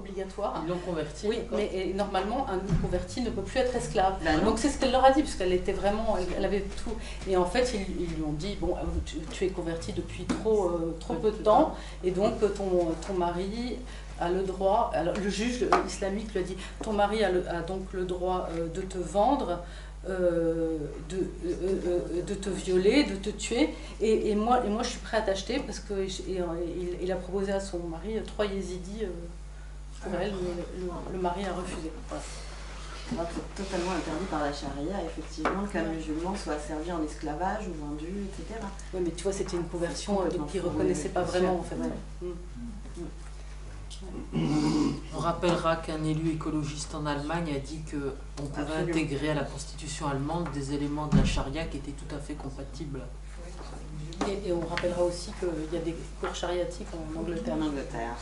obligatoire. Ils l'ont converti. Oui, mais et normalement, un converti ne peut plus être esclave. Non. Donc c'est ce qu'elle leur a dit, puisqu'elle était vraiment, elle, avait tout. Et en fait, ils, ils lui ont dit, bon, tu, tu es converti depuis trop, euh, trop peu de temps, et donc ton, ton mari a le droit, alors le juge islamique lui a dit, ton mari a, le- a donc le droit euh, de te vendre, euh, de, euh, euh, de te violer, de te tuer, et, et moi, et moi je suis prêt à t'acheter, parce que et, euh, il, a proposé à son mari euh, trois yézidis euh, pour elle, mais le, le- le mari a refusé. Voilà. Alors que C'est totalement interdit par la charia, effectivement, qu'un musulman soit servi en esclavage ou vendu, etc. Oui, mais tu vois, c'était une conversion euh, donc ils ne reconnaissaient oui, pas vraiment, en fait. Ouais. Mm. On rappellera qu'un élu écologiste en Allemagne a dit qu'on pouvait Absolument. intégrer à la constitution allemande des éléments de la charia qui étaient tout à fait compatibles. Et, et on rappellera aussi qu'il y a des cours chariatiques en Angleterre. En Angleterre.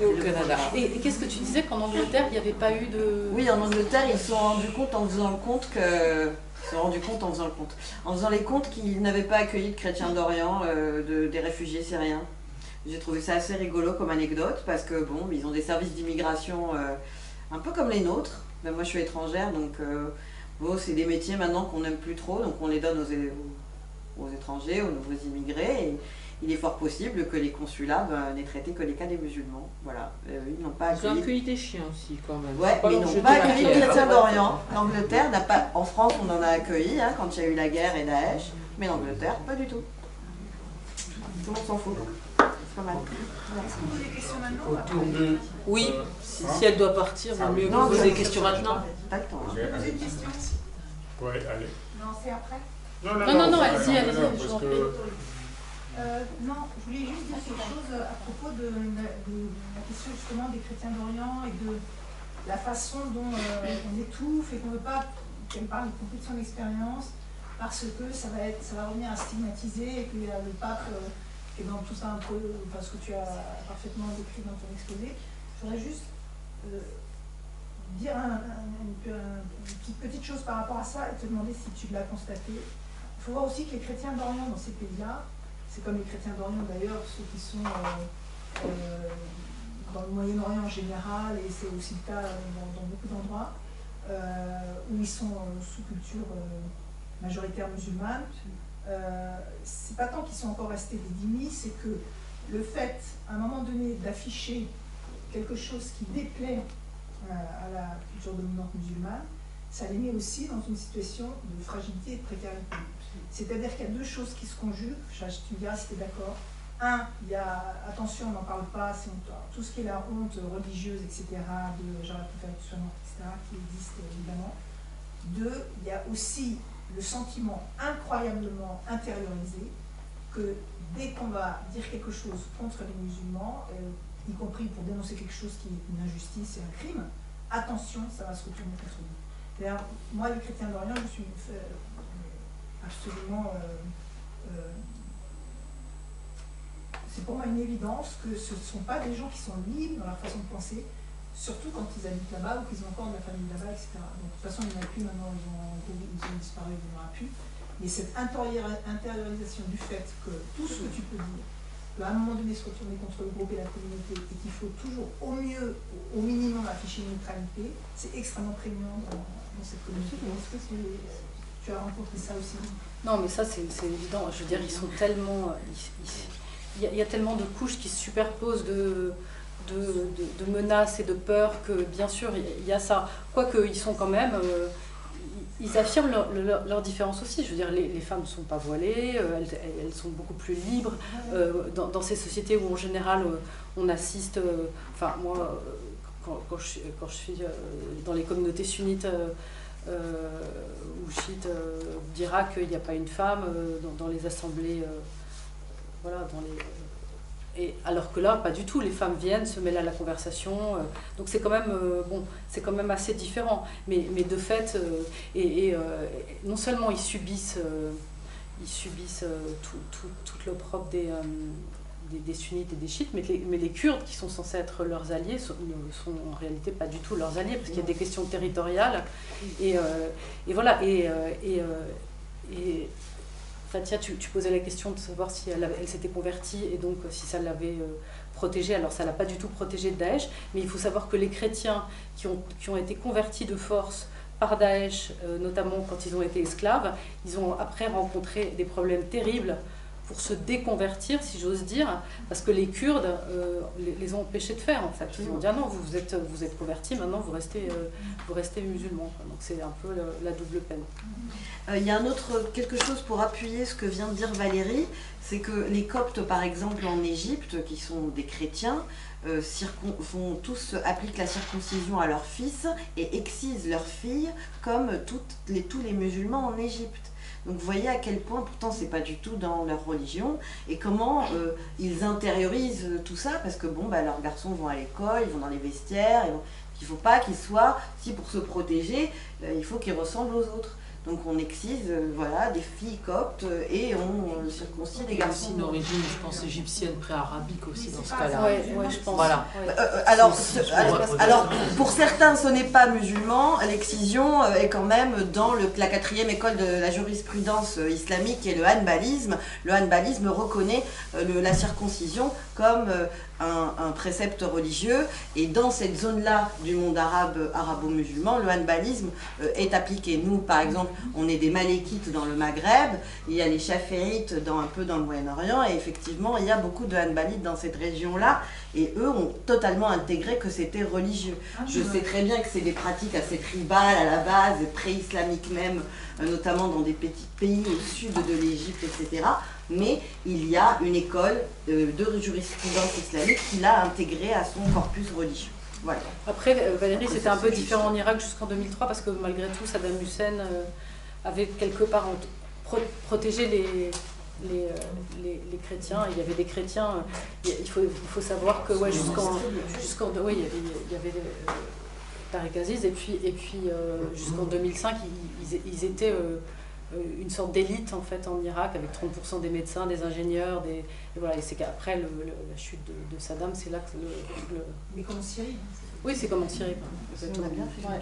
Et au Canada. Et, et qu'est-ce que tu disais qu'en Angleterre, il n'y avait pas eu de... Oui, en Angleterre, ils se sont rendus compte en faisant le compte que. Ils se sont rendus compte en faisant le compte. En faisant les comptes qu'ils n'avaient pas accueilli de chrétiens d'Orient, euh, de- des réfugiés syriens. J'ai trouvé ça assez rigolo comme anecdote parce que bon, ils ont des services d'immigration euh, un peu comme les nôtres. Ben, moi, je suis étrangère, donc euh, bon, c'est des métiers maintenant qu'on n'aime plus trop, donc on les donne aux, é- aux étrangers, aux nouveaux immigrés. Et il est fort possible que les consulats ben, n'aient traité que les cas des musulmans. Voilà, Euh, ils n'ont pas Ils ont accueilli accueilli des chiens aussi, quand même. Ouais, mais ils n'ont pas accueilli les chrétiens d'Orient. L'Angleterre n'a pas. En France, on en a accueilli hein, quand il y a eu la guerre et Daesh, mais l'Angleterre, pas du tout. Tout le monde s'en fout. C'est pas mal. De. Oui, euh, si, hein si elle doit partir, vaut mieux Non, poser des questions maintenant. Pas le temps. hein. j'ai- Poser une question Ouais, allez. Non, c'est après. Non, Non, non, allez-y, allez-y, non, je parce vous en que- prie. Euh, non, je voulais juste dire quelque chose à propos de, la- de la question justement des chrétiens d'Orient et de la façon dont euh, on étouffe et qu'on ne veut pas qu'elle parle y compris de son expérience parce que ça va, être, ça va revenir à stigmatiser et qu'il y a le pape euh, qui est dans tout ça un peu, enfin ce que tu as parfaitement décrit dans ton exposé. Je voudrais juste euh, dire un- un- une, un- une petite, petite chose par rapport à ça et te demander si tu l'as constaté. Faut voir aussi que les chrétiens d'Orient dans ces pays-là, c'est comme les chrétiens d'Orient d'ailleurs, ceux qui sont euh, euh, dans le Moyen-Orient en général, et c'est aussi le cas dans, beaucoup d'endroits, euh, où ils sont sous culture majoritaire musulmane. C'est pas tant qu'ils sont encore restés des dhimmis, c'est que le fait, à un moment donné, d'afficher quelque chose qui déplaît à la culture dominante musulmane, ça les met aussi dans une situation de fragilité et de précarité. C'est-à-dire qu'il y a deux choses qui se conjuguent, tu me diras si tu es d'accord. Un, il y a, attention, on n'en parle pas, c'est tout ce qui est la honte religieuse, etc., de j'aurais pu faire etc., qui existe évidemment. Deux, il y a aussi le sentiment incroyablement intériorisé que dès qu'on va dire quelque chose contre les musulmans, euh, y compris pour dénoncer quelque chose qui est une injustice et un crime, attention, ça va se retourner contre nous. Moi, les chrétiens d'Orient, je suis euh, absolument. euh, euh, c'est pour moi une évidence que ce ne sont pas des gens qui sont libres dans leur façon de penser, surtout quand ils habitent là-bas ou qu'ils ont encore de la famille là-bas, etc. Donc, de toute façon, il n'y en a plus maintenant, ils ont, ils ont disparu, il n'y en aura plus. Mais cette intériori- intériorisation du fait que tout ce que tu peux dire à un moment donné se retourner contre le groupe et la communauté et qu'il faut toujours au mieux, au minimum afficher une neutralité, c'est extrêmement prégnant dans, dans cette communauté. Est-ce que tu as rencontré ça aussi Non, mais ça, c'est c'est évident. Je veux dire, ils sont tellement. Il y, a- il y a tellement de couches qui se superposent de, de, de- de menaces et de peurs que, bien sûr, il y a- il y a ça. Quoique, ils sont quand même. euh, ils affirment leur, leur, leur différence aussi. Je veux dire, les, les femmes ne sont pas voilées, euh, elles, elles sont beaucoup plus libres. Euh, dans, dans ces sociétés où, en général, euh, on assiste. enfin, moi, quand, quand je, suis- quand je suis dans les communautés sunnites. ou chiites d'Irak, il n'y a pas une femme dans, dans les assemblées. voilà, dans les. Et alors que là, pas du tout. Les femmes viennent, se mêlent à la conversation. euh, donc c'est quand même euh, bon, c'est quand même assez différent. Mais, mais de fait, euh, et, et, non seulement ils subissent, ils subissent tout, tout, toute l'opprobre des, des, des sunnites et des chiites, mais les, mais les Kurdes, qui sont censés être leurs alliés, sont, ne sont en réalité pas du tout leurs alliés, parce qu'il y a des questions territoriales. Et, et voilà. Et Fatia, tu, posais la question de savoir si elle, s'était convertie et donc euh, si ça l'avait euh, protégé. Alors ça l'a pas du tout protégé de Daesh, mais il faut savoir que les chrétiens qui ont, qui ont été convertis de force par Daesh, euh, notamment quand ils ont été esclaves, ils ont après rencontré des problèmes terribles pour se déconvertir, si j'ose dire, parce que les Kurdes euh, les, ont empêchés de faire en fait. Ils ont dit ah non, vous vous êtes, vous êtes convertis, maintenant vous restez, euh, restez musulmans. Donc c'est un peu la double peine. Euh, Il y a un autre quelque chose pour appuyer ce que vient de dire Valérie, c'est que les Coptes, par exemple, en Égypte, qui sont des chrétiens, font tous appliquent la circoncision à leurs fils et excisent leurs filles comme les, tous les musulmans en Égypte. Donc vous voyez à quel point, pourtant c'est pas du tout dans leur religion, et comment euh, ils intériorisent tout ça, parce que bon, bah, leurs garçons vont à l'école, ils vont dans les vestiaires, il faut pas qu'ils soient, si pour se protéger, euh, il faut qu'ils ressemblent aux autres. Donc on excise euh, voilà, des filles coptes euh, et on euh, circoncie des Il y a garçons. aussi une origine, je pense, égyptienne, pré-arabique aussi dans ce c'est cas-là. Ouais, ouais, je pense. Voilà. Ouais. Euh, alors, C'est- ce- c'est- alors, pour certains, ce n'est pas musulman. L'excision est quand même dans le- la quatrième école de la jurisprudence islamique, qui est le hanbalisme. Le hanbalisme reconnaît le- la circoncision comme un, un précepte religieux. Et dans cette zone-là du monde arabe, arabo-musulman, le hanbalisme est appliqué. Nous, par exemple, on est des malékites dans le Maghreb. Il y a les chaféites dans, un peu dans le Moyen-Orient. Et effectivement, il y a beaucoup de hanbalites dans cette région-là. Et eux ont totalement intégré que c'était religieux. Ah, Je sais très bien que c'est des pratiques assez tribales à la base, pré-islamiques même, euh, notamment dans des petits pays au sud de l'Égypte, etc. Mais il y a une école euh, de jurisprudence islamique qui l'a intégré à son corpus religieux. Voilà. Après, euh, Valérie, c'était un peu différent en Irak jusqu'en 2003 parce que malgré tout, Saddam Hussein euh, avait quelque part protégé les, les, euh, les, les chrétiens. Il y avait des chrétiens, il faut, il faut savoir que ouais, jusqu'en. jusqu'en oui, il y avait, il y avait Tariq Aziz et puis, et puis euh, jusqu'en 2005, ils, étaient une sorte d'élite en fait en Irak avec 30% des médecins, des ingénieurs, des, et voilà, et c'est qu'après le- le- la chute de, de Saddam, c'est là que le, le- Mais comme en Syrie. oui, c'est comme en Syrie. On a bien fait Ouais.